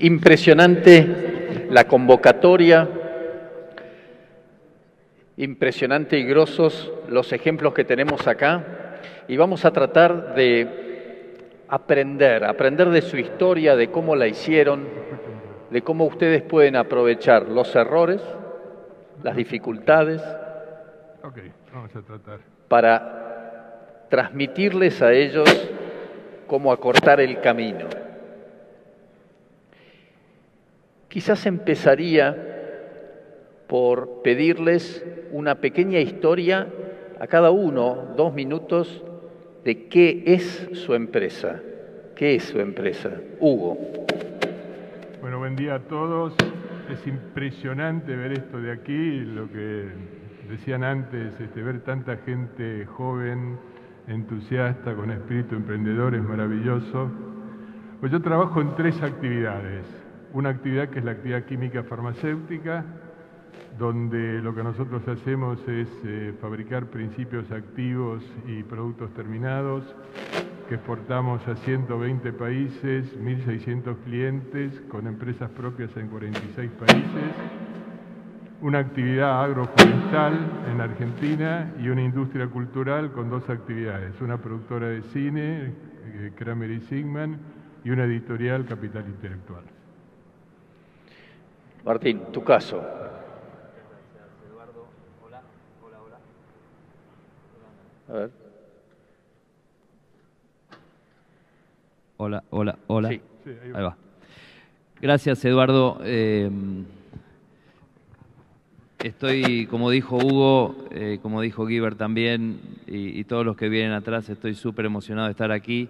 Impresionante la convocatoria, impresionante y grosos los ejemplos que tenemos acá y vamos a tratar de aprender, aprender de su historia, de cómo la hicieron, de cómo ustedes pueden aprovechar los errores, las dificultades, para transmitirles a ellos cómo acortar el camino. Quizás empezaría por pedirles una pequeña historia a cada uno, dos minutos, de qué es su empresa. ¿Qué es su empresa? Hugo. Bueno, buen día a todos. Es impresionante ver esto de aquí, lo que decían antes, este, ver tanta gente joven, entusiasta, con espíritu emprendedor, es maravilloso. Pues yo trabajo en tres actividades. Una actividad que es la actividad química farmacéutica, donde lo que nosotros hacemos es eh, fabricar principios activos y productos terminados que exportamos a 120 países, 1.600 clientes, con empresas propias en 46 países, una actividad agroforestal en Argentina y una industria cultural con dos actividades, una productora de cine, eh, Kramer y Sigman, y una editorial Capital Intelectual. Martín, tu caso. Hola, hola, hola. ahí, va. Gracias, Eduardo. Eh, estoy, como dijo Hugo, eh, como dijo Giver también, y, todos los que vienen atrás, estoy súper emocionado de estar aquí.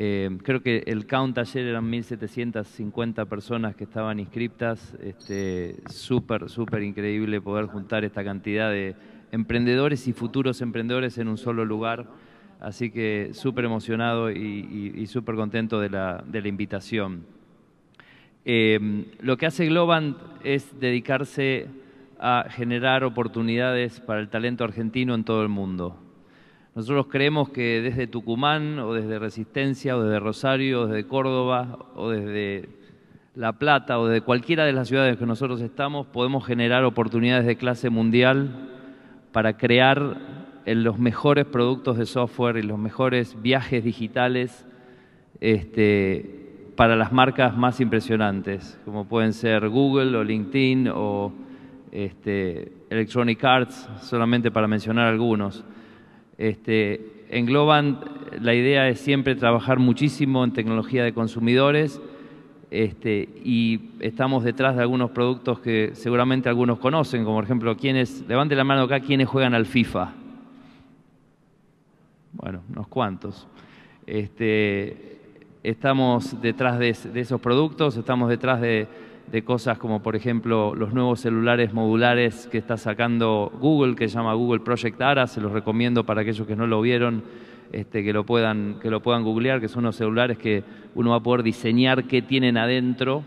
Eh, creo que el count ayer eran 1.750 personas que estaban inscriptas. Este, súper, súper increíble poder juntar esta cantidad de emprendedores y futuros emprendedores en un solo lugar. Así que súper emocionado y, súper contento de la, invitación. Eh, lo que hace Globant es dedicarse a generar oportunidades para el talento argentino en todo el mundo. Nosotros creemos que desde Tucumán o desde Resistencia o desde Rosario o desde Córdoba o desde La Plata o desde cualquiera de las ciudades que nosotros estamos podemos generar oportunidades de clase mundial para crear los mejores productos de software y los mejores viajes digitales este, para las marcas más impresionantes, como pueden ser Google o LinkedIn o este, Electronic Arts, solamente para mencionar algunos. Este, en Globant la idea es siempre trabajar muchísimo en tecnología de consumidores este, y estamos detrás de algunos productos que seguramente algunos conocen, como por ejemplo, quienes, levante la mano acá, quienes juegan al FIFA. Bueno, unos cuantos. Este, estamos detrás de, esos productos, estamos detrás de, cosas como por ejemplo los nuevos celulares modulares que está sacando Google, que se llama Google Project Ara, se los recomiendo para aquellos que no lo vieron este, que, lo puedan, que lo puedan googlear, que son unos celulares que uno va a poder diseñar qué tienen adentro,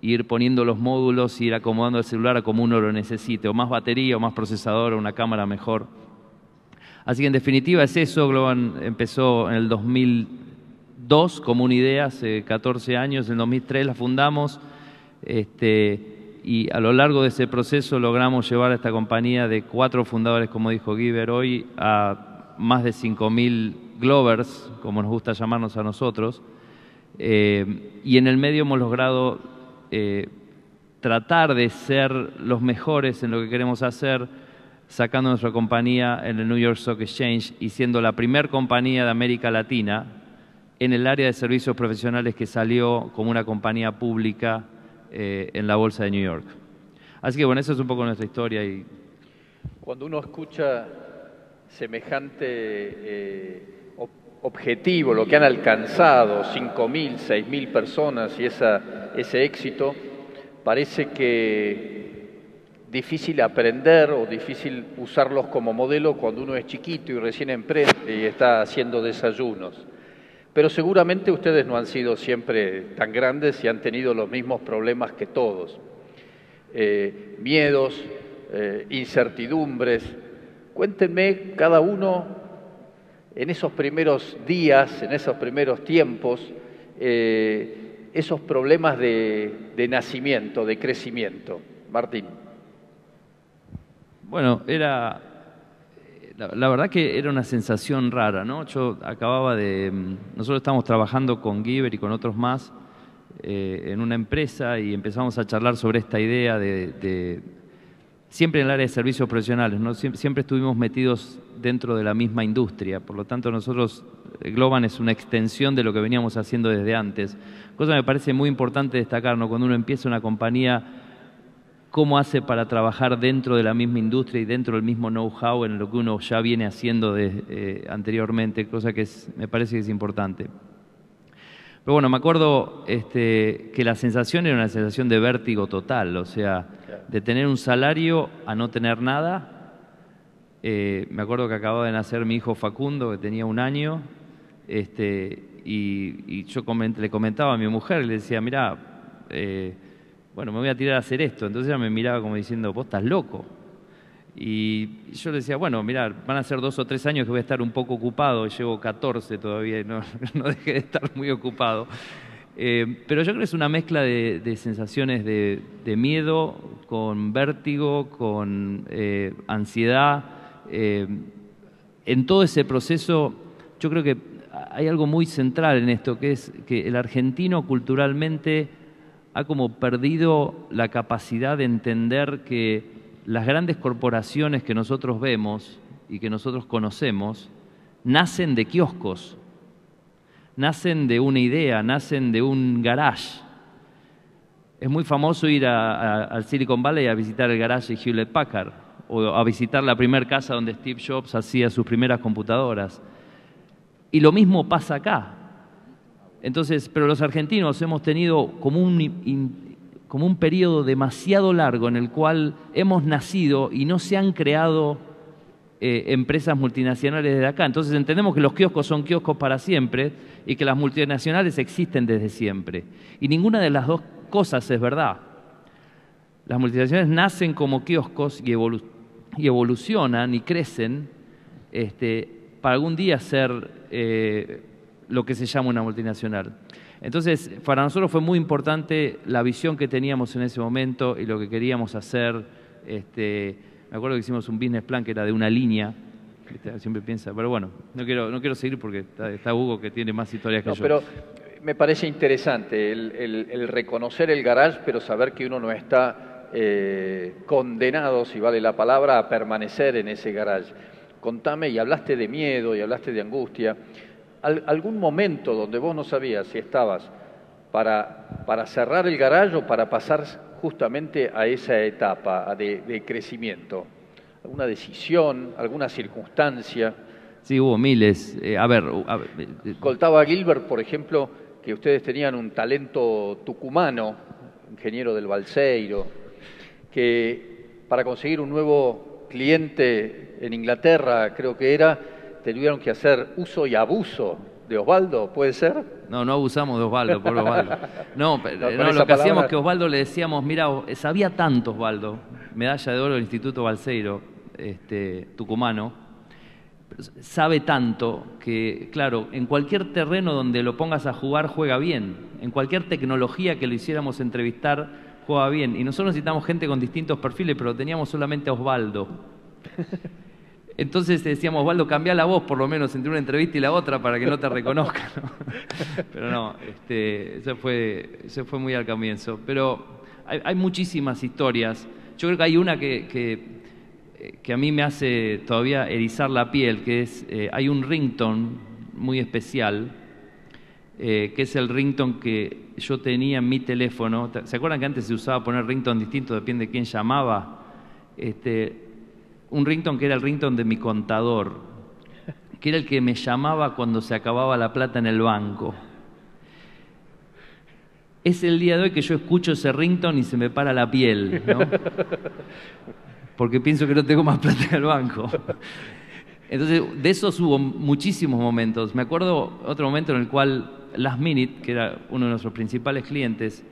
ir poniendo los módulos, ir acomodando el celular a como uno lo necesite, o más batería, o más procesador, o una cámara mejor. Así que en definitiva es eso, Globan empezó en el 2002 como una idea, hace 14 años, en el 2003 la fundamos, este, y a lo largo de ese proceso logramos llevar a esta compañía de cuatro fundadores, como dijo Giver hoy, a más de 5.000 Glovers, como nos gusta llamarnos a nosotros, eh, y en el medio hemos logrado eh, tratar de ser los mejores en lo que queremos hacer, sacando nuestra compañía en el New York Stock Exchange y siendo la primera compañía de América Latina en el área de servicios profesionales que salió como una compañía pública eh, en la Bolsa de New York. Así que bueno, eso es un poco nuestra historia. Y... Cuando uno escucha semejante eh, objetivo, lo que han alcanzado, 5.000, 6.000 personas y esa, ese éxito, parece que difícil aprender o difícil usarlos como modelo cuando uno es chiquito y recién emprende y está haciendo desayunos. Pero seguramente ustedes no han sido siempre tan grandes y han tenido los mismos problemas que todos. Eh, miedos, eh, incertidumbres, Cuéntenme cada uno en esos primeros días, en esos primeros tiempos, eh, esos problemas de, nacimiento, de crecimiento. Martín. Bueno, era, la, verdad que era una sensación rara, ¿no? Yo acababa de, nosotros estamos trabajando con Giver y con otros más eh, en una empresa y empezamos a charlar sobre esta idea de, siempre en el área de servicios profesionales, ¿no? siempre, estuvimos metidos dentro de la misma industria, por lo tanto nosotros, eh, Globan es una extensión de lo que veníamos haciendo desde antes. Cosa que me parece muy importante destacar, ¿no? cuando uno empieza una compañía, cómo hace para trabajar dentro de la misma industria y dentro del mismo know-how en lo que uno ya viene haciendo de, eh, anteriormente, cosa que me parece que es importante. Pero bueno, me acuerdo este, que la sensación era una sensación de vértigo total, o sea, de tener un salario a no tener nada. Eh, me acuerdo que acababa de nacer mi hijo Facundo, que tenía un año, este, y, yo le comentaba a mi mujer, le decía, mira, eh, bueno, me voy a tirar a hacer esto. Entonces ella me miraba como diciendo, vos estás loco. Y yo le decía, bueno, mira, van a ser dos o tres años que voy a estar un poco ocupado, llevo 14 todavía y no, no dejé de estar muy ocupado. Eh, pero yo creo que es una mezcla de, sensaciones de, miedo, con vértigo, con eh, ansiedad. Eh, en todo ese proceso, yo creo que hay algo muy central en esto, que es que el argentino culturalmente ha como perdido la capacidad de entender que las grandes corporaciones que nosotros vemos y que nosotros conocemos nacen de kioscos nacen de una idea, nacen de un garage. Es muy famoso ir al Silicon Valley a visitar el garage de Hewlett Packard o a visitar la primera casa donde Steve Jobs hacía sus primeras computadoras. Y lo mismo pasa acá. Entonces, pero los argentinos hemos tenido como un, como un periodo demasiado largo en el cual hemos nacido y no se han creado eh, empresas multinacionales desde acá. Entonces entendemos que los kioscos son kioscos para siempre y que las multinacionales existen desde siempre. Y ninguna de las dos cosas es verdad. Las multinacionales nacen como kioscos y, evolucionan y crecen este, para algún día ser eh, lo que se llama una multinacional. Entonces, para nosotros fue muy importante la visión que teníamos en ese momento y lo que queríamos hacer. Este, me acuerdo que hicimos un business plan que era de una línea. Siempre piensa, pero bueno, no quiero, no quiero seguir porque está, Hugo que tiene más historias que yo. Pero me parece interesante el, reconocer el garage, pero saber que uno no está eh, condenado, si vale la palabra, a permanecer en ese garage. Contame, y hablaste de miedo y hablaste de angustia. ¿Algún momento donde vos no sabías si estabas para, para cerrar el garage o para pasar justamente a esa etapa de, crecimiento? ¿Alguna decisión, alguna circunstancia? Sí, hubo miles. Eh, a ver, eh, Coltaba Gilbert, por ejemplo, que ustedes tenían un talento tucumano, ingeniero del Balseiro, que para conseguir un nuevo cliente en Inglaterra, creo que era, tuvieron que hacer uso y abuso de Osvaldo, ¿puede ser? No, no abusamos de Osvaldo, por Osvaldo. No, no, lo que hacíamos es que Osvaldo le decíamos, mira, sabía tanto Osvaldo, medalla de oro del Instituto Balseiro, este, tucumano, sabe tanto que, claro, en cualquier terreno donde lo pongas a jugar, juega bien. En cualquier tecnología que lo hiciéramos entrevistar, juega bien. Y nosotros necesitamos gente con distintos perfiles, pero teníamos solamente a Osvaldo. Entonces decíamos, Osvaldo, cambia la voz por lo menos entre una entrevista y la otra para que no te reconozcan. Pero no, este, eso, fue, eso fue muy al comienzo. Pero hay, muchísimas historias. Yo creo que hay una que, que, a mí me hace todavía erizar la piel, que es, eh, hay un ringtone muy especial, eh, que es el ringtone que yo tenía en mi teléfono. ¿Se acuerdan que antes se usaba poner ringtone distinto, depende de quién llamaba? Este, un rington que era el rington de mi contador, que era el que me llamaba cuando se acababa la plata en el banco. Es el día de hoy que yo escucho ese rington y se me para la piel, ¿no? Porque pienso que no tengo más plata en el banco. Entonces, de esos hubo muchísimos momentos. Me acuerdo otro momento en el cual Last Minute, que era uno de nuestros principales clientes,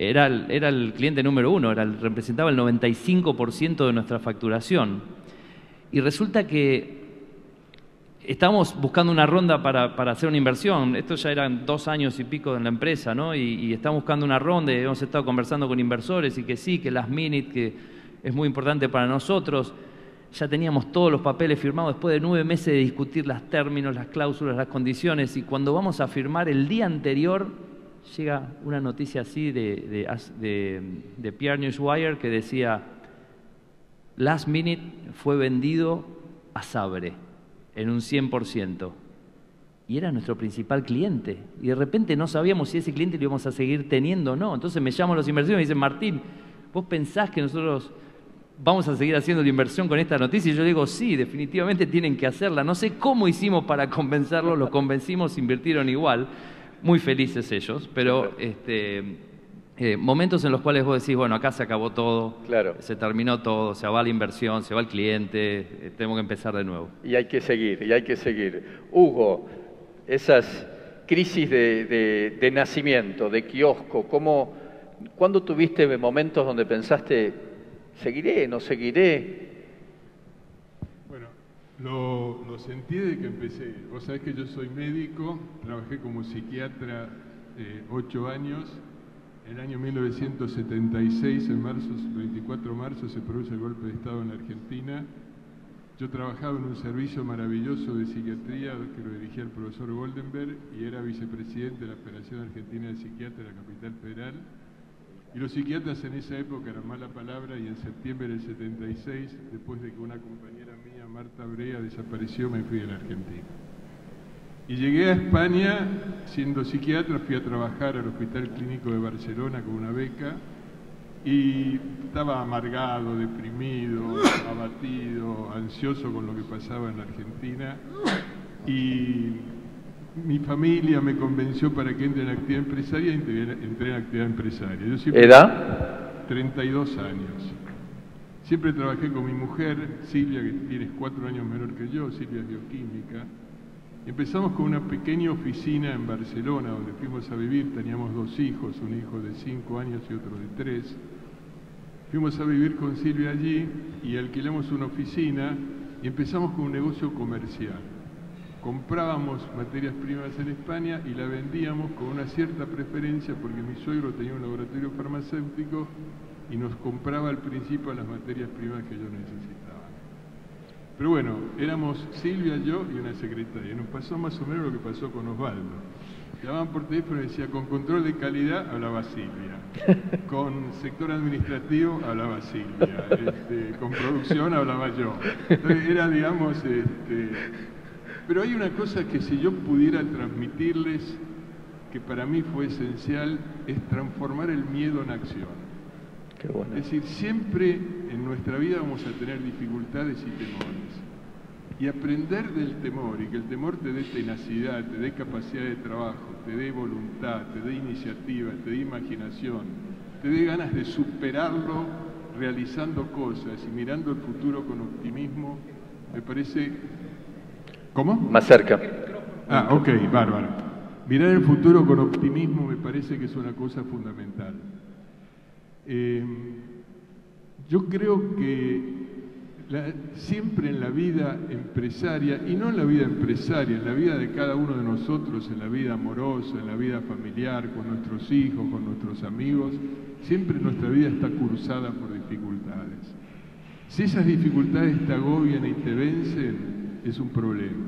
era el, cliente número uno, era representaba el 95% de nuestra facturación. Y resulta que estamos buscando una ronda para, hacer una inversión. Esto ya eran dos años y pico en la empresa, ¿no? Y, estamos buscando una ronda y hemos estado conversando con inversores y que sí, que las minutes, que es muy importante para nosotros. Ya teníamos todos los papeles firmados después de nueve meses de discutir los términos, las cláusulas, las condiciones. Y cuando vamos a firmar el día anterior, llega una noticia así de, de, de PR Newswire que decía, Last Minute fue vendido a Sabre en un 100%. Y era nuestro principal cliente. Y de repente no sabíamos si ese cliente lo íbamos a seguir teniendo o no. Entonces me llaman los inversores y me dicen, Martín, ¿vos pensás que nosotros vamos a seguir haciendo la inversión con esta noticia? Y yo digo, sí, definitivamente tienen que hacerla. No sé cómo hicimos para convencerlos, los convencimos, invirtieron igual. Muy felices ellos, pero este, eh, momentos en los cuales vos decís, bueno, acá se acabó todo, claro. se terminó todo, se va la inversión, se va el cliente, eh, tenemos que empezar de nuevo. Y hay que seguir, y hay que seguir. Hugo, esas crisis de, nacimiento, de kiosco, ¿cómo, ¿cuándo tuviste momentos donde pensaste, seguiré, no seguiré? Lo, sentí desde que empecé. Vos sabés que yo soy médico, trabajé como psiquiatra eh, ocho años en el año 1976, en marzo, 24 de marzo, se produce el golpe de Estado en la Argentina. Yo trabajaba en un servicio maravilloso de psiquiatría que lo dirigía el profesor Goldenberg y era vicepresidente de la Federación Argentina de Psiquiatría de la capital federal. Y los psiquiatras en esa época eran mala palabra y en septiembre del 76, después de que una compañera Marta Brea, desapareció, me fui a la Argentina. Y llegué a España, siendo psiquiatra, fui a trabajar al Hospital Clínico de Barcelona con una beca y estaba amargado, deprimido, abatido, ansioso con lo que pasaba en la Argentina. Y mi familia me convenció para que entre en actividad empresaria y entré en actividad empresaria. Yo ¿Edad? 32 años. Siempre trabajé con mi mujer, Silvia, que tiene cuatro años menor que yo, Silvia es bioquímica. Empezamos con una pequeña oficina en Barcelona donde fuimos a vivir, teníamos dos hijos, un hijo de cinco años y otro de tres. Fuimos a vivir con Silvia allí y alquilamos una oficina y empezamos con un negocio comercial. Comprábamos materias primas en España y la vendíamos con una cierta preferencia porque mi suegro tenía un laboratorio farmacéutico y nos compraba al principio las materias primas que yo necesitaba. Pero bueno, éramos Silvia, yo y una secretaria. Nos pasó más o menos lo que pasó con Osvaldo. Llamaban por teléfono y decía, con control de calidad hablaba Silvia, con sector administrativo hablaba Silvia, este, con producción hablaba yo. Entonces era, digamos, este... pero hay una cosa que si yo pudiera transmitirles, que para mí fue esencial, es transformar el miedo en acción. Es decir, siempre en nuestra vida vamos a tener dificultades y temores. Y aprender del temor y que el temor te dé tenacidad, te dé capacidad de trabajo, te dé voluntad, te dé iniciativa, te dé imaginación, te dé ganas de superarlo realizando cosas y mirando el futuro con optimismo, me parece... ¿Cómo? Más cerca. Ah, ok, bárbaro. Mirar el futuro con optimismo me parece que es una cosa fundamental. Eh, yo creo que siempre en la vida empresaria, y no en la vida empresaria, en la vida de cada uno de nosotros, en la vida amorosa, en la vida familiar, con nuestros hijos, con nuestros amigos, siempre nuestra vida está cursada por dificultades. Si esas dificultades te agobian y te vencen, es un problema.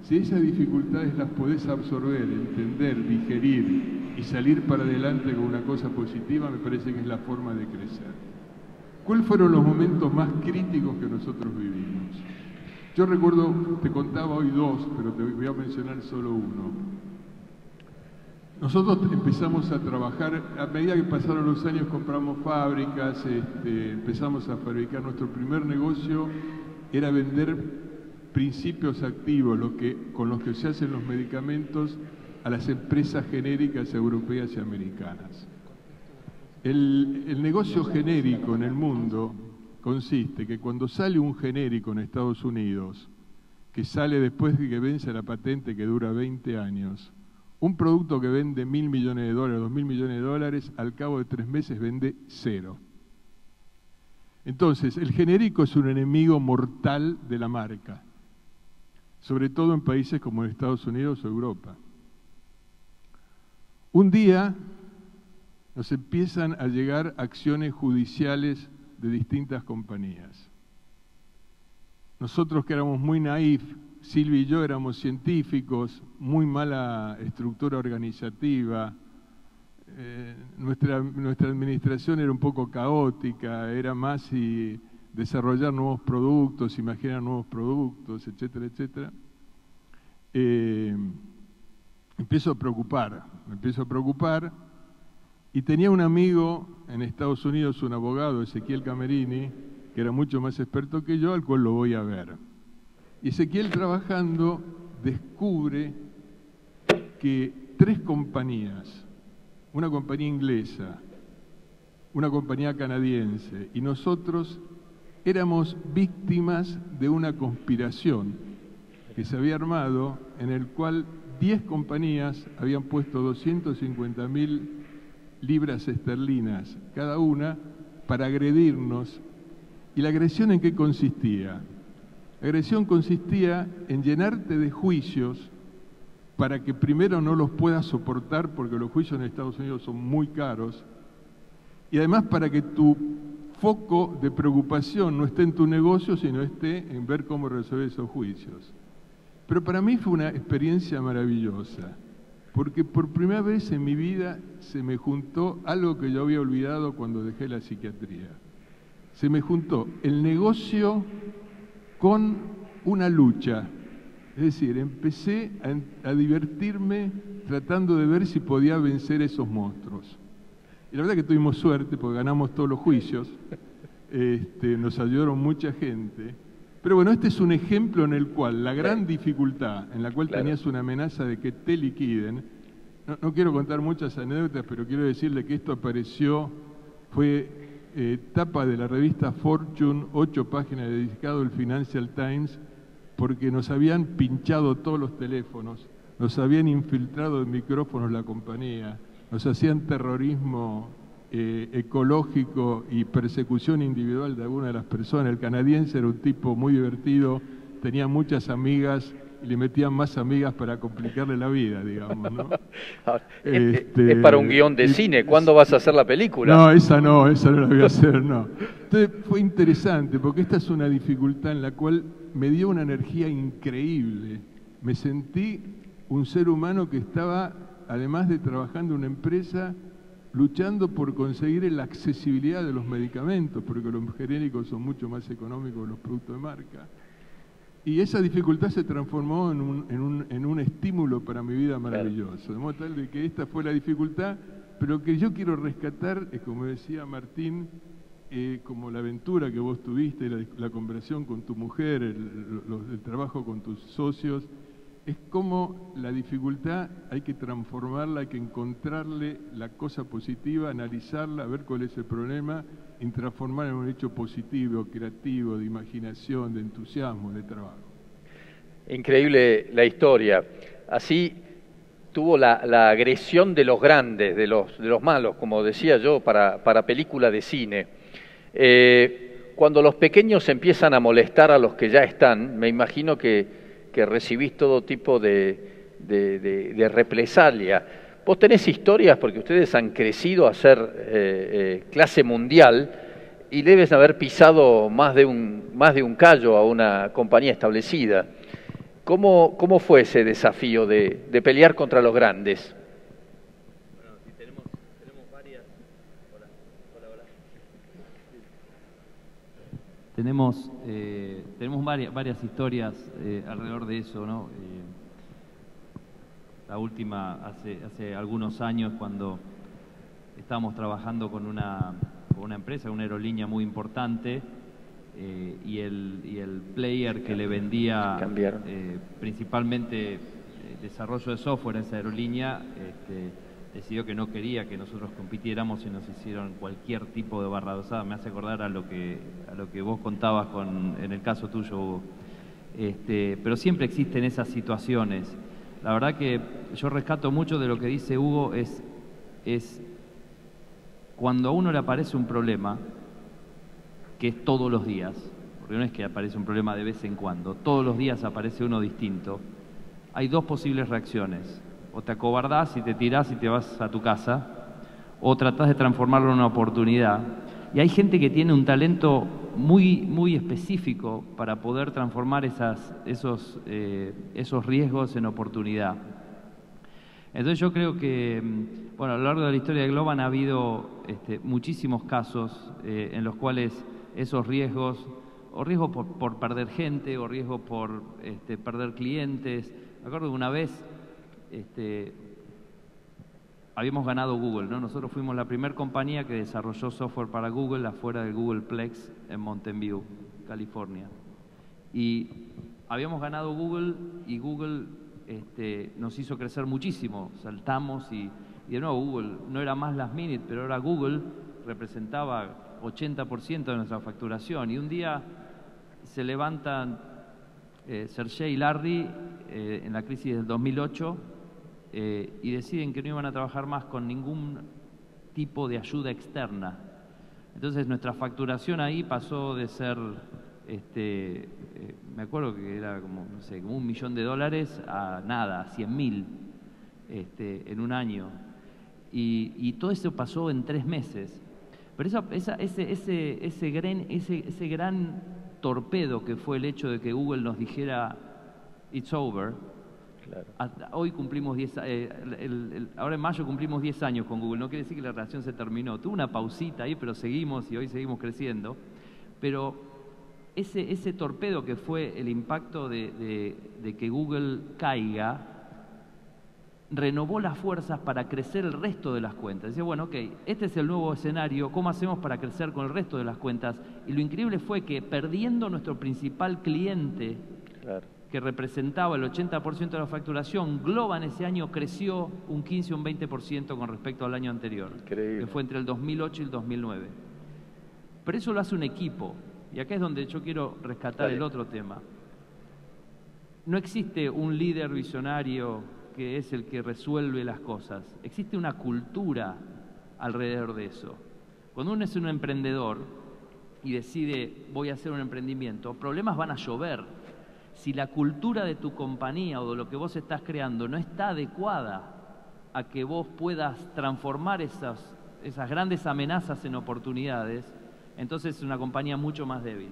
Si esas dificultades las podés absorber, entender, digerir y salir para adelante con una cosa positiva me parece que es la forma de crecer. ¿Cuáles fueron los momentos más críticos que nosotros vivimos? Yo recuerdo, te contaba hoy dos, pero te voy a mencionar solo uno. Nosotros empezamos a trabajar, a medida que pasaron los años compramos fábricas, este, empezamos a fabricar nuestro primer negocio, era vender principios activos, lo que, con los que se hacen los medicamentos a las empresas genéricas europeas y americanas. El, negocio genérico en el mundo consiste que cuando sale un genérico en Estados Unidos, que sale después de que vence la patente que dura 20 años, un producto que vende mil millones de dólares, dos mil millones de dólares, al cabo de tres meses vende cero. Entonces, el genérico es un enemigo mortal de la marca. sobre todo en países como Estados Unidos o Europa. Un día nos empiezan a llegar acciones judiciales de distintas compañías. Nosotros que éramos muy naif, Silvia y yo éramos científicos, muy mala estructura organizativa, eh, nuestra, administración era un poco caótica, era más y desarrollar nuevos productos, imaginar nuevos productos, etcétera, etcétera. Eh, empiezo a preocupar, me empiezo a preocupar y tenía un amigo en Estados Unidos, un abogado, Ezequiel Camerini, que era mucho más experto que yo, al cual lo voy a ver. Y Ezequiel trabajando descubre que tres compañías, una compañía inglesa, una compañía canadiense y nosotros éramos víctimas de una conspiración que se había armado en el cual 10 compañías habían puesto 250 mil libras esterlinas cada una para agredirnos. ¿Y la agresión en qué consistía? La agresión consistía en llenarte de juicios para que primero no los puedas soportar porque los juicios en Estados Unidos son muy caros y además para que tu foco de preocupación no esté en tu negocio, sino esté en ver cómo resolver esos juicios. Pero para mí fue una experiencia maravillosa, porque por primera vez en mi vida se me juntó algo que yo había olvidado cuando dejé la psiquiatría. Se me juntó el negocio con una lucha. Es decir, empecé a, divertirme tratando de ver si podía vencer esos monstruos. Y la verdad que tuvimos suerte porque ganamos todos los juicios, este, nos ayudaron mucha gente pero bueno, este es un ejemplo en el cual la gran dificultad, en la cual tenías una amenaza de que te liquiden, no, quiero contar muchas anécdotas, pero quiero decirle que esto apareció, fue eh, tapa de la revista Fortune, ocho páginas dedicado al Financial Times, porque nos habían pinchado todos los teléfonos, nos habían infiltrado en micrófonos la compañía, nos hacían terrorismo eh, ecológico y persecución individual de alguna de las personas. El canadiense era un tipo muy divertido, tenía muchas amigas y le metían más amigas para complicarle la vida, digamos. ¿no? Este, es para un guion de cine, ¿cuándo vas a hacer la película? No, esa no, esa no la voy a hacer, no. Entonces fue interesante porque esta es una dificultad en la cual me dio una energía increíble. Me sentí un ser humano que estaba, además de trabajando en una empresa, luchando por conseguir la accesibilidad de los medicamentos, porque los genéricos son mucho más económicos que los productos de marca. Y esa dificultad se transformó en un, en un, en un estímulo para mi vida maravilloso. De modo tal de que esta fue la dificultad, pero que yo quiero rescatar es, como decía Martín, eh, como la aventura que vos tuviste, la, la conversación con tu mujer, el, el trabajo con tus socios, es como la dificultad hay que transformarla, hay que encontrarle la cosa positiva, analizarla, ver cuál es el problema y transformarla en un hecho positivo, creativo, de imaginación, de entusiasmo, de trabajo. Increíble la historia. Así tuvo la, agresión de los grandes, de los, de los malos, como decía yo, para, para película de cine. Eh, cuando los pequeños empiezan a molestar a los que ya están, me imagino que que recibís todo tipo de, de, represalia. Vos tenés historias porque ustedes han crecido a ser eh, eh, clase mundial y debes haber pisado más de un, más de un callo a una compañía establecida. ¿Cómo, cómo fue ese desafío de, de pelear contra los grandes? Tenemos, eh, tenemos varias, varias historias eh, alrededor de eso, ¿no? Eh, la última hace, hace algunos años cuando estábamos trabajando con una, con una empresa, una aerolínea muy importante, y, el, y el player que le vendía principalmente desarrollo de software a esa aerolínea, este, decidió que no quería que nosotros compitiéramos y nos hicieron cualquier tipo de barradosada. Me hace acordar a lo que, a lo que vos contabas con, en el caso tuyo, Hugo. Este, pero siempre existen esas situaciones. La verdad que yo rescato mucho de lo que dice Hugo, es, es cuando a uno le aparece un problema, que es todos los días, porque no es que aparece un problema de vez en cuando, todos los días aparece uno distinto, hay dos posibles reacciones. O te acobardás y te tirás y te vas a tu casa, o tratás de transformarlo en una oportunidad. Y hay gente que tiene un talento muy, muy específico para poder transformar esas, esos, eh, esos riesgos en oportunidad. Entonces yo creo que, mm, bueno, a lo largo de la historia de Globan ha habido este, muchísimos casos eh, en los cuales esos riesgos, o riesgos por, perder gente, o riesgos por este, perder clientes. Me acuerdo que una vez este, habíamos ganado Google, ¿no? Nosotros fuimos la primera compañía que desarrolló software para Google afuera del Google Plex en Mountain View, California. Y habíamos ganado Google y Google este, nos hizo crecer muchísimo. Saltamos y, de nuevo Google no era más las minutes, pero ahora Google representaba 80% de nuestra facturación. Y un día se levantan eh, Sergey y Larry eh, en la crisis del 2008 eh, y deciden que no iban a trabajar más con ningún tipo de ayuda externa. Entonces nuestra facturación ahí pasó de ser, este, eh, me acuerdo que era como, no sé, como un millón de dólares a nada, a 100 mil este, en un año. Y, todo eso pasó en tres meses. Pero ese, ese, ese, gran, ese, ese gran torpedo que fue el hecho de que Google nos dijera, it's over, hoy cumplimos 10, eh, ahora en mayo cumplimos 10 años con Google, no quiere decir que la relación se terminó, tuvo una pausita ahí, pero seguimos y hoy seguimos creciendo, pero ese, ese torpedo que fue el impacto de, que Google caiga, renovó las fuerzas para crecer el resto de las cuentas. Decía, bueno, ok, este es el nuevo escenario, ¿cómo hacemos para crecer con el resto de las cuentas? Y lo increíble fue que perdiendo nuestro principal cliente, claro que representaba el 80% de la facturación, Globan ese año creció un 15 o un 20% con respecto al año anterior, que fue entre el 2008 y el 2009. Pero eso lo hace un equipo, y acá es donde yo quiero rescatar el otro tema. No existe un líder visionario que es el que resuelve las cosas, existe una cultura alrededor de eso. Cuando uno es un emprendedor y decide voy a hacer un emprendimiento, problemas van a llover si la cultura de tu compañía o de lo que vos estás creando no está adecuada a que vos puedas transformar esas, esas grandes amenazas en oportunidades, entonces es una compañía mucho más débil.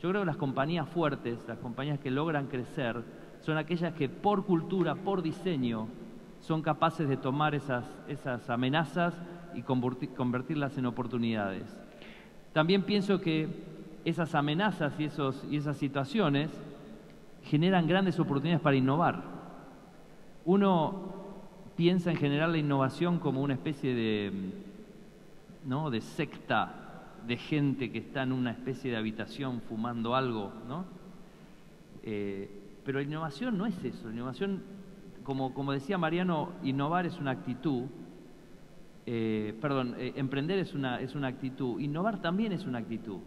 Yo creo que las compañías fuertes, las compañías que logran crecer, son aquellas que por cultura, por diseño, son capaces de tomar esas, esas amenazas y convertirlas en oportunidades. También pienso que esas amenazas y, esos, y esas situaciones generan grandes oportunidades para innovar. Uno piensa en generar la innovación como una especie de, ¿no? de secta de gente que está en una especie de habitación fumando algo, ¿no? Eh, pero la innovación no es eso. La innovación, como, como decía Mariano, innovar es una actitud. Eh, perdón, eh, emprender es una, es una actitud. Innovar también es una actitud.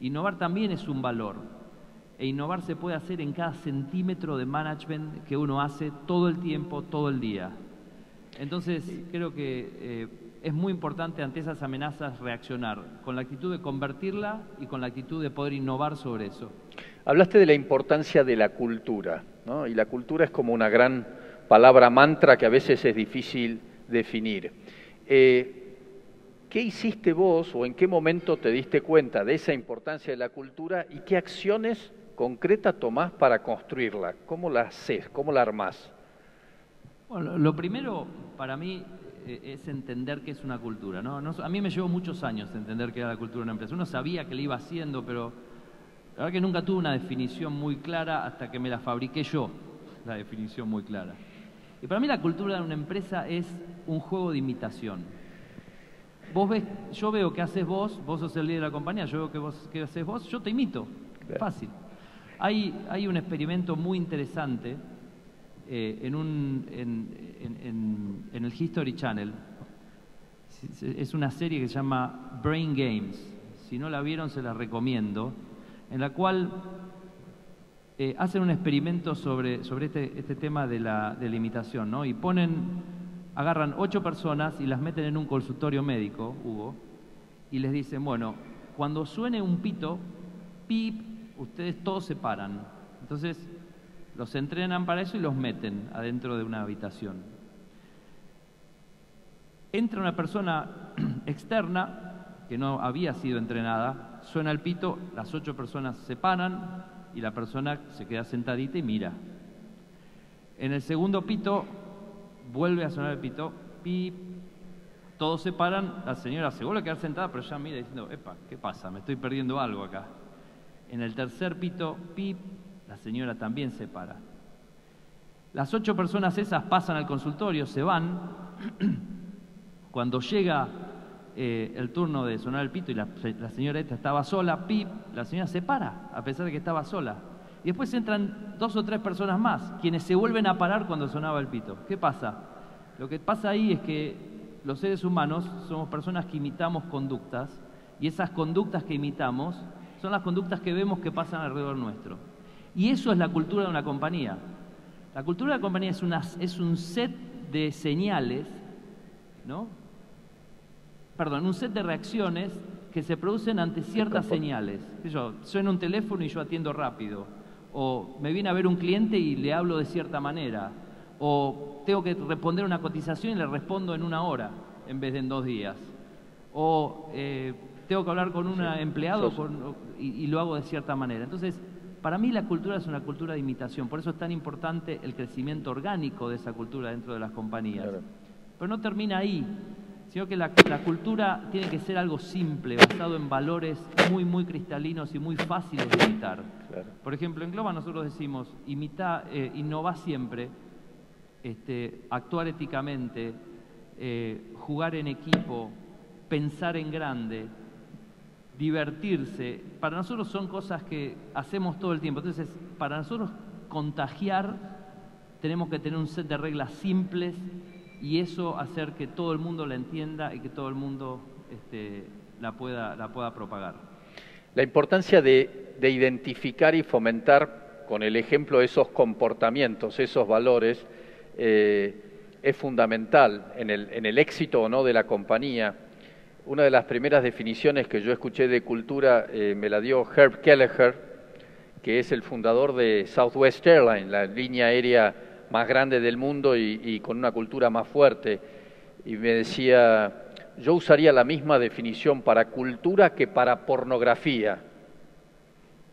Innovar también es un valor e innovar se puede hacer en cada centímetro de management que uno hace todo el tiempo, todo el día. Entonces, creo que eh, es muy importante ante esas amenazas reaccionar, con la actitud de convertirla y con la actitud de poder innovar sobre eso. Hablaste de la importancia de la cultura, ¿no? y la cultura es como una gran palabra mantra que a veces es difícil definir. Eh, ¿Qué hiciste vos o en qué momento te diste cuenta de esa importancia de la cultura y qué acciones concreta tomás para construirla? ¿Cómo la haces? ¿Cómo la armás? Bueno, lo primero para mí eh, es entender qué es una cultura. ¿no? a mí me llevó muchos años entender qué era la cultura de una empresa. Uno sabía que la iba haciendo, pero la verdad que nunca tuve una definición muy clara hasta que me la fabriqué yo, la definición muy clara. Y para mí la cultura de una empresa es un juego de imitación. Vos ves, yo veo que haces vos, vos sos el líder de la compañía, yo veo que vos que haces vos, yo te imito. Fácil. Hay, un experimento muy interesante eh, en, el History Channel. Es una serie que se llama Brain Games. Si no la vieron, se la recomiendo. En la cual eh, hacen un experimento sobre, este, este tema de la, de imitación, ¿no? Y ponen, agarran ocho personas y las meten en un consultorio médico, Hugo, y les dicen, bueno, cuando suene un pito, pip, ustedes todos se paran. Entonces, los entrenan para eso y los meten adentro de una habitación. Entra una persona externa que no había sido entrenada, suena el pito, las ocho personas se paran y la persona se queda sentadita y mira. En el segundo pito vuelve a sonar el pito, pip, todos se paran, la señora se vuelve a quedar sentada, pero ya mira diciendo, epa, ¿qué pasa? Me estoy perdiendo algo acá. En el tercer pito, pip, la señora también se para. Las ocho personas esas pasan al consultorio, se van. Cuando llega eh, el turno de sonar el pito y la, señora esta estaba sola, pip, la señora se para, a pesar de que estaba sola. Y después entran dos o tres personas más, quienes se vuelven a parar cuando sonaba el pito. ¿Qué pasa? Lo que pasa ahí es que los seres humanos somos personas que imitamos conductas y esas conductas que imitamos son las conductas que vemos que pasan alrededor nuestro. Y eso es la cultura de una compañía. La cultura de la compañía es, una, es un set de señales, ¿no? Perdón, un set de reacciones que se producen ante ciertas señales. Yo, suena un teléfono y yo atiendo rápido. O me viene a ver un cliente y le hablo de cierta manera o tengo que responder una cotización y le respondo en una hora en vez de en dos días, o eh, tengo que hablar con un empleado y, lo hago de cierta manera. Entonces, para mí la cultura es una cultura de imitación, por eso es tan importante el crecimiento orgánico de esa cultura dentro de las compañías. Pero no termina ahí, sino que la, cultura tiene que ser algo simple, basado en valores muy, muy cristalinos y muy fáciles de imitar. Por ejemplo, en Globa nosotros decimos, imita, eh, innova siempre, este, actuar éticamente, eh, jugar en equipo, pensar en grande, divertirse, para nosotros son cosas que hacemos todo el tiempo. Entonces, para nosotros contagiar, tenemos que tener un set de reglas simples y eso hacer que todo el mundo la entienda y que todo el mundo este, la, pueda, la pueda propagar. La importancia de, de identificar y fomentar con el ejemplo esos comportamientos, esos valores, eh, es fundamental en el, en el éxito o no de la compañía. Una de las primeras definiciones que yo escuché de cultura eh, me la dio Herb Kelleher, que es el fundador de Southwest Airlines, la línea aérea más grande del mundo y, con una cultura más fuerte. Y me decía, yo usaría la misma definición para cultura que para pornografía.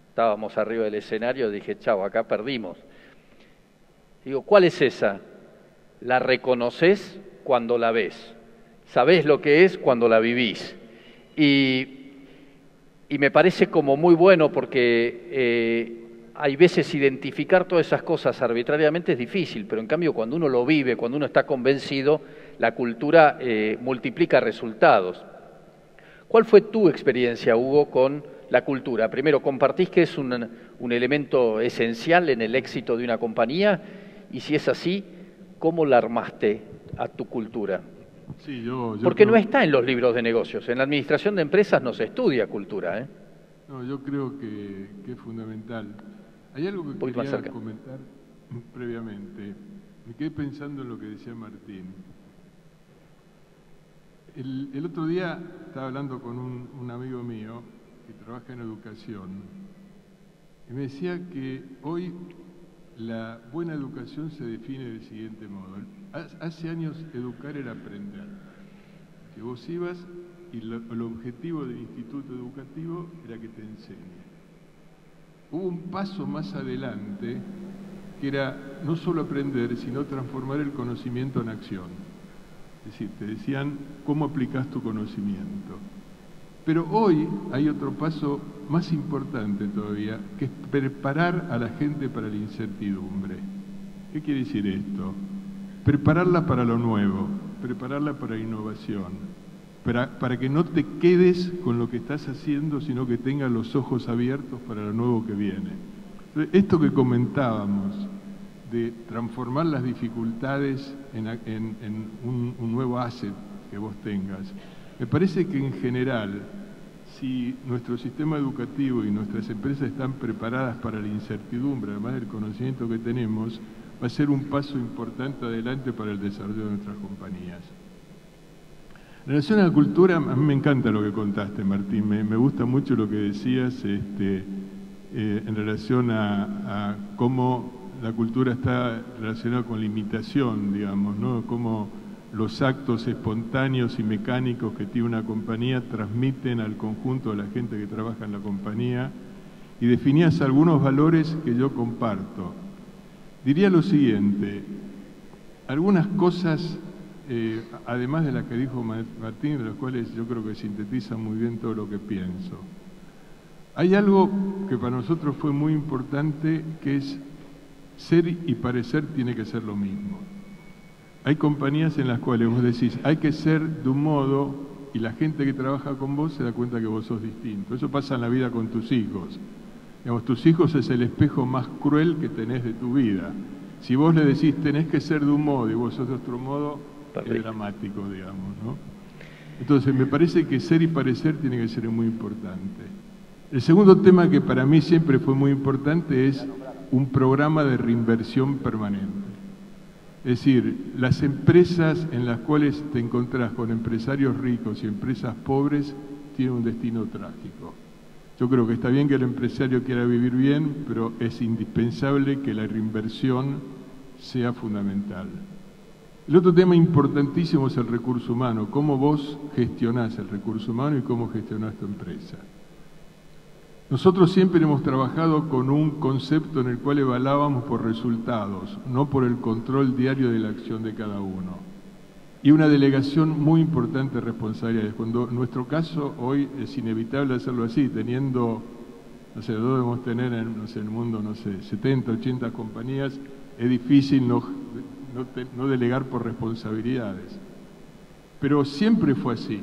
Estábamos arriba del escenario, dije, chao, acá perdimos. Digo, ¿cuál es esa? la reconoces cuando la ves, sabés lo que es cuando la vivís. Y, me parece como muy bueno porque eh, hay veces identificar todas esas cosas arbitrariamente es difícil, pero en cambio cuando uno lo vive, cuando uno está convencido, la cultura eh, multiplica resultados. ¿Cuál fue tu experiencia, Hugo, con la cultura? Primero, ¿compartís que es un, un elemento esencial en el éxito de una compañía? Y si es así, ¿cómo la armaste a tu cultura? Sí, yo, Porque no está en los libros de negocios. En la administración de empresas no se estudia cultura. ¿eh? No, yo creo que, es fundamental. Hay algo que quería comentar previamente. Me quedé pensando en lo que decía Martín. El, otro día estaba hablando con un, un amigo mío que trabaja en educación y me decía que hoy la buena educación se define del siguiente modo. Hace años educar era aprender. Que vos ibas y el objetivo del instituto educativo era que te enseñe. Hubo un paso más adelante que era no solo aprender, sino transformar el conocimiento en acción. Es decir, te decían cómo aplicas tu conocimiento. Pero hoy hay otro paso más importante todavía, que es preparar a la gente para la incertidumbre. ¿Qué quiere decir esto? Prepararla para lo nuevo, prepararla para innovación, para, para que no te quedes con lo que estás haciendo, sino que tengas los ojos abiertos para lo nuevo que viene. Esto que comentábamos, de transformar las dificultades en, un, un nuevo asset que vos tengas, me parece que en general, si nuestro sistema educativo y nuestras empresas están preparadas para la incertidumbre, además del conocimiento que tenemos, va a ser un paso importante adelante para el desarrollo de nuestras compañías. En relación a la cultura, a mí me encanta lo que contaste, Martín, me, gusta mucho lo que decías, este, eh, en relación a, cómo la cultura está relacionada con la imitación, digamos, ¿no? Cómo los actos espontáneos y mecánicos que tiene una compañía transmiten al conjunto de la gente que trabaja en la compañía y definías algunos valores que yo comparto. Diría lo siguiente, algunas cosas, eh, además de las que dijo Martín, de las cuales yo creo que sintetiza muy bien todo lo que pienso. Hay algo que para nosotros fue muy importante, que es ser y parecer tiene que ser lo mismo. Hay compañías en las cuales vos decís, hay que ser de un modo y la gente que trabaja con vos se da cuenta que vos sos distinto. Eso pasa en la vida con tus hijos. Digamos, tus hijos es el espejo más cruel que tenés de tu vida. Si vos le decís tenés que ser de un modo y vos sos de otro modo, es dramático, digamos, ¿no? Entonces, me parece que ser y parecer tiene que ser muy importante. El segundo tema que para mí siempre fue muy importante es un programa de reinversión permanente. Es decir, las empresas en las cuales te encontrás con empresarios ricos y empresas pobres tienen un destino trágico. Yo creo que está bien que el empresario quiera vivir bien, pero es indispensable que la reinversión sea fundamental. El otro tema importantísimo es el recurso humano, cómo vos gestionás el recurso humano y cómo gestionás tu empresa. Nosotros siempre hemos trabajado con un concepto en el cual evaluábamos por resultados, no por el control diario de la acción de cada uno. Y una delegación muy importante de responsabilidades. Cuando nuestro caso hoy es inevitable hacerlo así, teniendo, no sé, debemos tener en el mundo, no sé, 70, 80 compañías, es difícil no, no delegar por responsabilidades. Pero siempre fue así.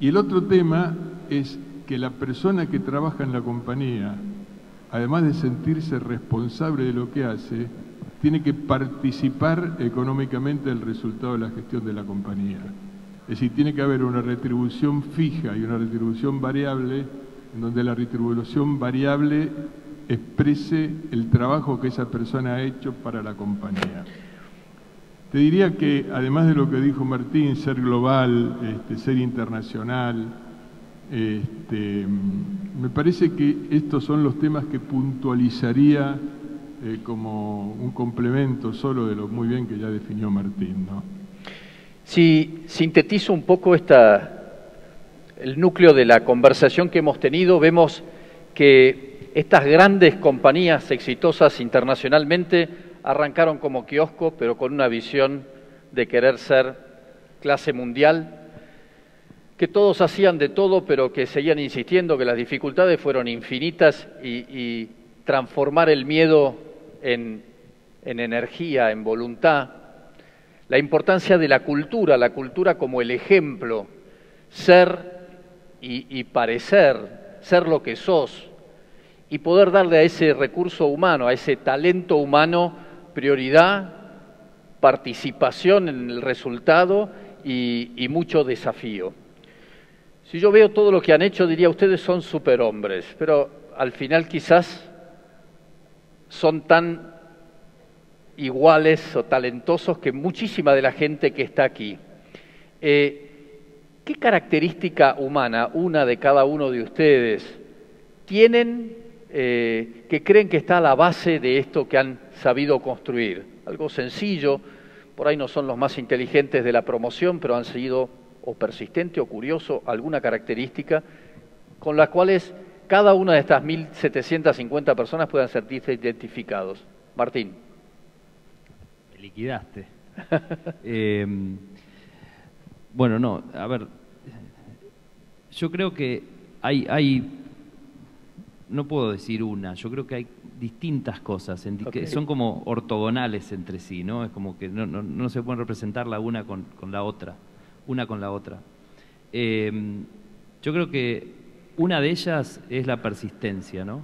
Y el otro tema es que la persona que trabaja en la compañía, además de sentirse responsable de lo que hace, tiene que participar económicamente del resultado de la gestión de la compañía. Es decir, tiene que haber una retribución fija y una retribución variable, en donde la retribución variable exprese el trabajo que esa persona ha hecho para la compañía. Te diría que, además de lo que dijo Martín, ser global, este, ser internacional, este, me parece que estos son los temas que puntualizaría eh, como un complemento solo de lo muy bien que ya definió Martín. ¿no? Si sintetizo un poco esta, el núcleo de la conversación que hemos tenido, vemos que estas grandes compañías exitosas internacionalmente arrancaron como kiosco, pero con una visión de querer ser clase mundial que todos hacían de todo, pero que seguían insistiendo que las dificultades fueron infinitas y, transformar el miedo en, energía, en voluntad. La importancia de la cultura, la cultura como el ejemplo, ser y, parecer, ser lo que sos, y poder darle a ese recurso humano, a ese talento humano, prioridad, participación en el resultado y mucho desafío. Si yo veo todo lo que han hecho, diría ustedes son superhombres, pero al final quizás son tan iguales o talentosos que muchísima de la gente que está aquí. Eh, ¿Qué característica humana, una de cada uno de ustedes, tienen eh, que creen que está a la base de esto que han sabido construir? Algo sencillo, por ahí no son los más inteligentes de la promoción, pero han sido o persistente o curioso alguna característica con las cuales cada una de estas 1.750 personas puedan sentirse identificados. Martín. Me liquidaste. Em, bueno, no, a ver, yo creo que hay, hay, no puedo decir una, yo creo que hay distintas cosas, que son como ortogonales entre sí, ¿no? Es como que no, no, se pueden representar la una con, con la otra una con la otra. Em, yo creo que una de ellas es la persistencia, ¿no?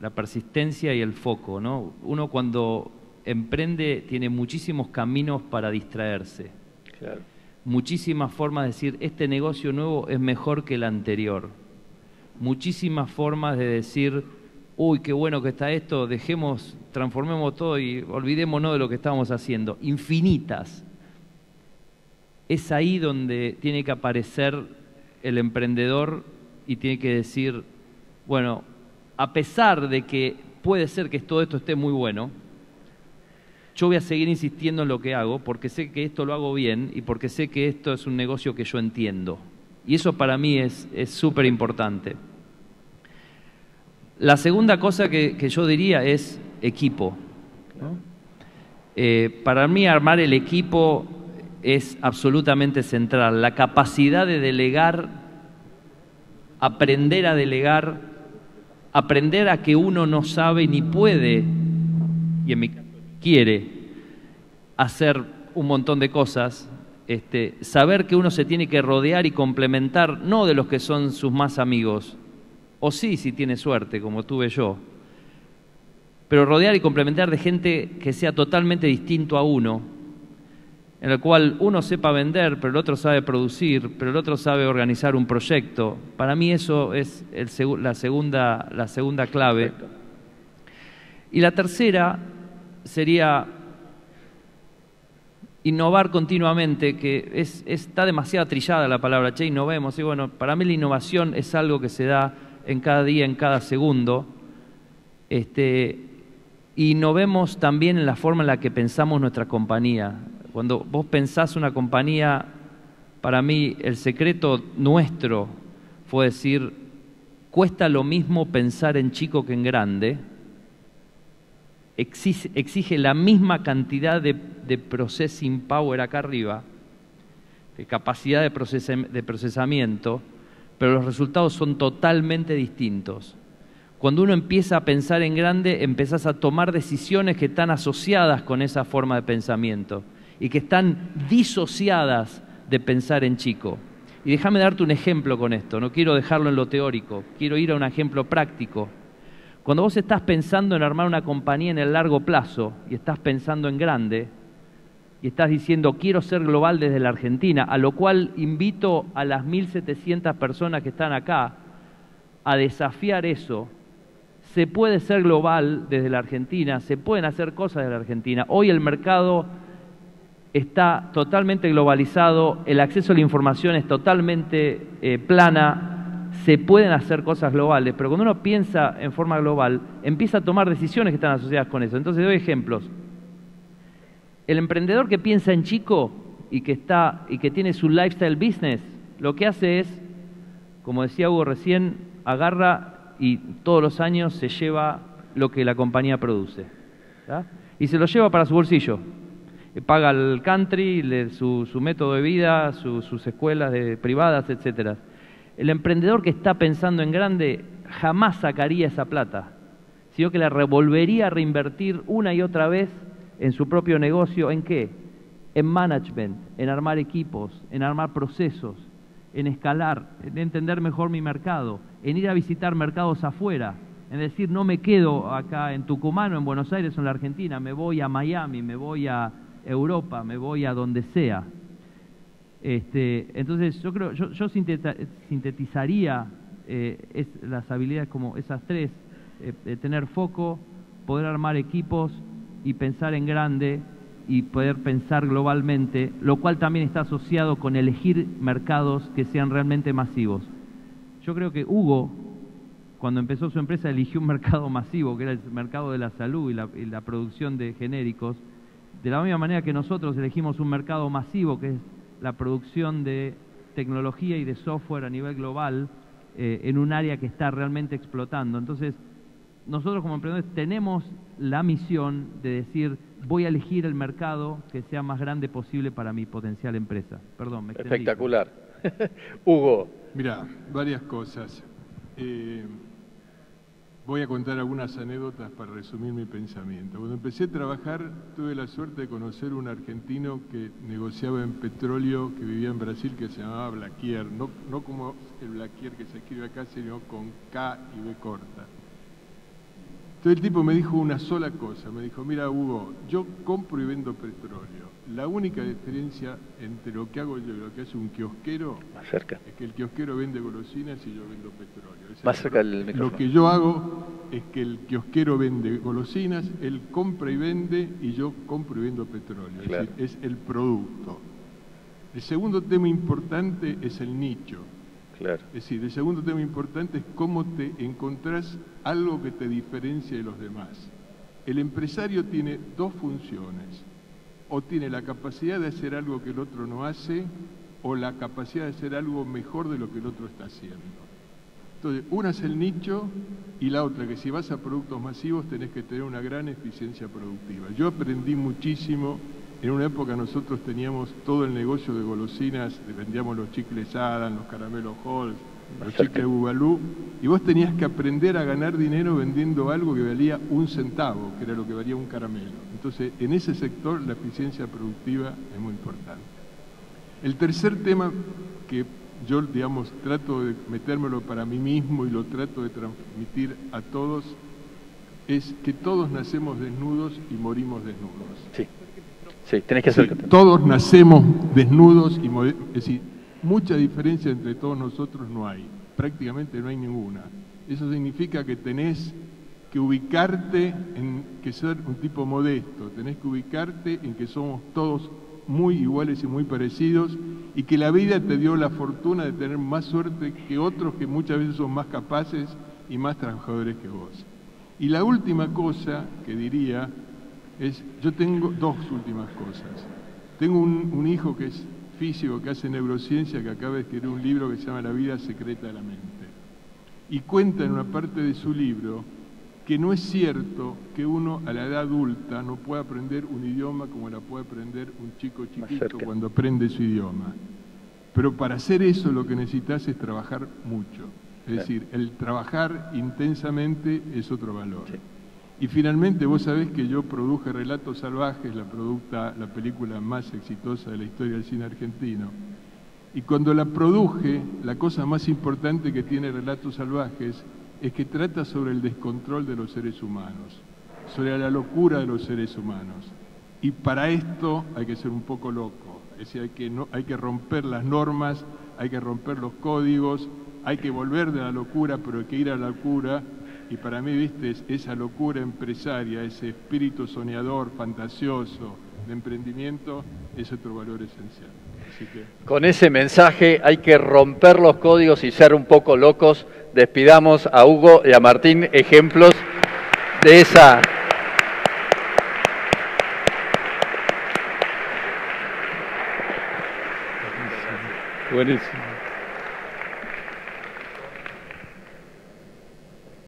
La persistencia y el foco, ¿no? Uno cuando emprende tiene muchísimos caminos para distraerse. Muchísimas formas de decir, este negocio nuevo es mejor que el anterior. Muchísimas formas de decir, uy, qué bueno que está esto, dejemos, transformemos todo y olvidémonos de lo que estábamos haciendo. Infinitas es ahí donde tiene que aparecer el emprendedor y tiene que decir, bueno, a pesar de que puede ser que todo esto esté muy bueno, yo voy a seguir insistiendo en lo que hago porque sé que esto lo hago bien y porque sé que esto es un negocio que yo entiendo. Y eso para mí es súper importante. La segunda cosa que, yo diría es equipo. Eh, para mí armar el equipo es absolutamente central. La capacidad de delegar, aprender a delegar, aprender a que uno no sabe ni puede, y en mi quiere, hacer un montón de cosas, este, saber que uno se tiene que rodear y complementar, no de los que son sus más amigos, o sí, si tiene suerte, como tuve yo, pero rodear y complementar de gente que sea totalmente distinto a uno, en el cual uno sepa vender, pero el otro sabe producir, pero el otro sabe organizar un proyecto. Para mí eso es la, segunda, la segunda clave. Y la tercera sería innovar continuamente, que es, está demasiado trillada la palabra, che, innovemos. Y bueno, para mí la innovación es algo que se da en cada día, en cada segundo. Este, innovemos también en la forma en la que pensamos nuestra compañía. Cuando vos pensás una compañía, para mí el secreto nuestro fue decir, cuesta lo mismo pensar en chico que en grande exige, la misma cantidad de, processing power acá arriba, de capacidad de, de procesamiento, pero los resultados son totalmente distintos. Cuando uno empieza a pensar en grande, empezás a tomar decisiones que están asociadas con esa forma de pensamiento y que están disociadas de pensar en chico. Y déjame darte un ejemplo con esto, no quiero dejarlo en lo teórico, quiero ir a un ejemplo práctico. Cuando vos estás pensando en armar una compañía en el largo plazo y estás pensando en grande y estás diciendo quiero ser global desde la Argentina, a lo cual invito a las 1.700 personas que están acá a desafiar eso, se puede ser global desde la Argentina, se pueden hacer cosas desde la Argentina. Hoy el mercado está totalmente globalizado, el acceso a la información es totalmente eh, plana, se pueden hacer cosas globales, pero cuando uno piensa en forma global, empieza a tomar decisiones que están asociadas con eso. Entonces doy ejemplos. El emprendedor que piensa en chico y que está y que tiene su lifestyle business, lo que hace es, como decía Hugo recién, agarra y todos los años se lleva lo que la compañía produce. Y se lo lleva para su bolsillo. Paga el country, su, método de vida, sus escuelas privadas, etcétera. El emprendedor que está pensando en grande jamás sacaría esa plata, sino que la revolvería a reinvertir una y otra vez en su propio negocio. ¿En qué? En management, en armar equipos, en armar procesos, en escalar, en entender mejor mi mercado, en ir a visitar mercados afuera, en decir, no me quedo acá en Tucumán o en Buenos Aires o en la Argentina, me voy a Miami, me voy a Europa, me voy a donde sea. Este, entonces, yo creo, yo, sintetizaría eh, las habilidades como esas tres, eh, tener foco, poder armar equipos y pensar en grande y poder pensar globalmente, lo cual también está asociado con elegir mercados que sean realmente masivos. Yo creo que Hugo, cuando empezó su empresa, eligió un mercado masivo, que era el mercado de la salud y la, y la producción de genéricos, de la misma manera que nosotros elegimos un mercado masivo, que es la producción de tecnología y de software a nivel global eh, en un área que está realmente explotando. Entonces, nosotros como emprendedores tenemos la misión de decir, voy a elegir el mercado que sea más grande posible para mi potencial empresa. Perdón, me Espectacular. Hugo. Mira, varias cosas. Eh, Voy a contar algunas anécdotas para resumir mi pensamiento. Cuando empecé a trabajar tuve la suerte de conocer un argentino que negociaba en petróleo, que vivía en Brasil, que se llamaba Blaquier, no, como el Blaquier que se escribe acá, sino con K y B corta. Entonces el tipo me dijo una sola cosa, me dijo, mira Hugo, yo compro y vendo petróleo. La única diferencia entre lo que hago yo y lo que hace un kiosquero es que el kiosquero vende golosinas y yo vendo petróleo. Más cerca del micrófono. Lo que yo hago es que el kiosquero vende golosinas, él compra y vende y yo compro y vendo petróleo. Es, decir, es el producto. El segundo tema importante es el nicho. Claro. Es decir, el segundo tema importante es cómo te encontrás algo que te diferencia de los demás. El empresario tiene dos funciones. O tiene la capacidad de hacer algo que el otro no hace, o la capacidad de hacer algo mejor de lo que el otro está haciendo. Entonces, una es el nicho y la otra, que si vas a productos masivos tenés que tener una gran eficiencia productiva. Yo aprendí muchísimo, en una época nosotros teníamos todo el negocio de golosinas, vendíamos los chicles Adam, los caramelos Halls, los chicles Bubalú, y vos tenías que aprender a ganar dinero vendiendo algo que valía un centavo, que era lo que valía un caramelo. Entonces, en ese sector la eficiencia productiva es muy importante. El tercer tema que yo, digamos, trato de metérmelo para mí mismo y lo trato de transmitir a todos, es que todos nacemos desnudos y morimos desnudos. Sí, sí, tenés que hacer... todos nacemos desnudos y morimos... Mucha diferencia entre todos nosotros no hay, prácticamente no hay ninguna. Eso significa que tenés que ubicarte en que ser un tipo modesto, tenés que ubicarte en que somos todos muy iguales y muy parecidos y que la vida te dio la fortuna de tener más suerte que otros que muchas veces son más capaces y más trabajadores que vos. Y la última cosa que diría es, yo tengo dos últimas cosas. Tengo un, hijo que es físico, que hace neurociencia, que acaba de escribir un libro que se llama La vida secreta de la mente. Y cuenta en una parte de su libro que no es cierto que uno a la edad adulta no pueda aprender un idioma como la puede aprender un chico chiquito cuando aprende su idioma. Pero para hacer eso lo que necesitas es trabajar mucho. Es decir, el trabajar intensamente es otro valor. Y finalmente vos sabés que yo produje Relatos Salvajes, la, producta, la película más exitosa de la historia del cine argentino. Y cuando la produje, la cosa más importante que tiene Relatos Salvajes es que trata sobre el descontrol de los seres humanos, sobre la locura de los seres humanos. Y para esto hay que ser un poco loco, es decir, hay que, no, hay que romper las normas, hay que romper los códigos, hay que volver de la locura, pero hay que ir a la locura. Y para mí, viste, esa locura empresaria, ese espíritu soñador, fantasioso de emprendimiento, es otro valor esencial. Con ese mensaje hay que romper los códigos y ser un poco locos despidamos a Hugo y a Martín ejemplos de esa... Buenísimo.